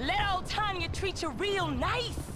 Let old Tanya treat you real nice.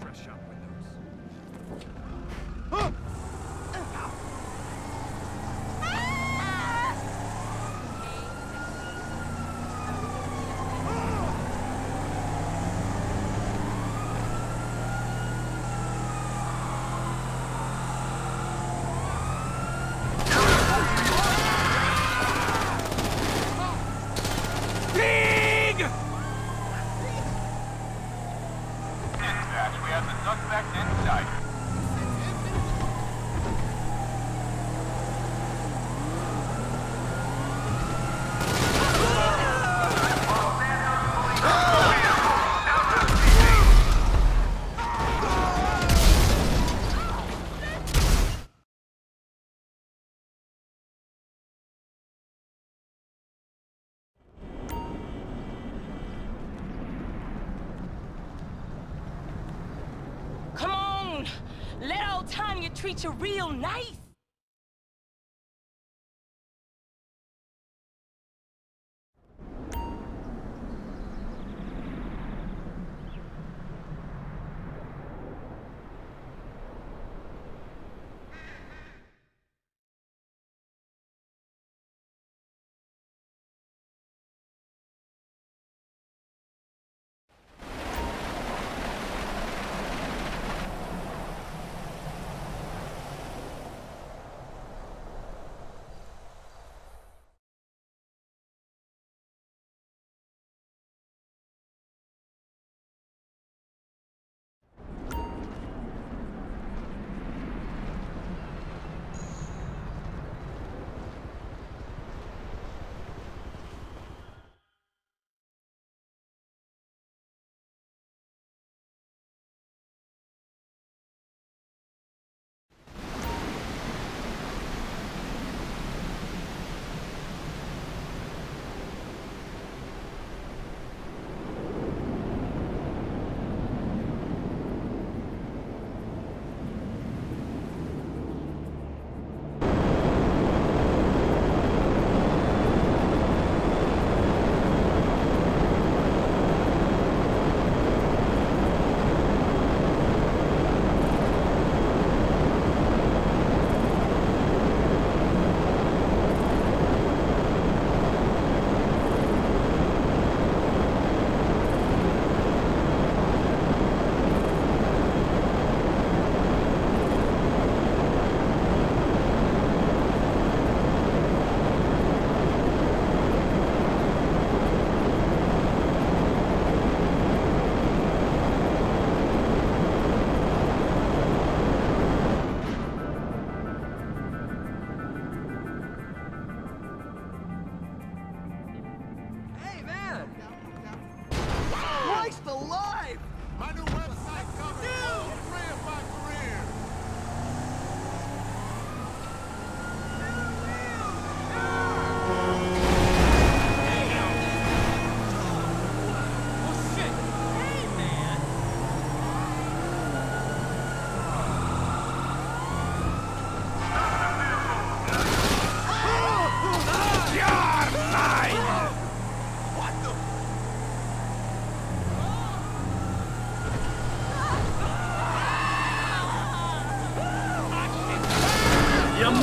dress shop windows. Treat you real nice.